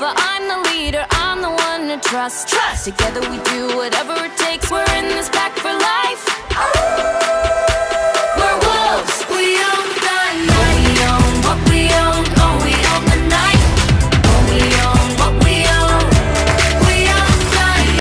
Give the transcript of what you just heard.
alpha, I'm the leader, I'm the one to trust. Trust. Together we do whatever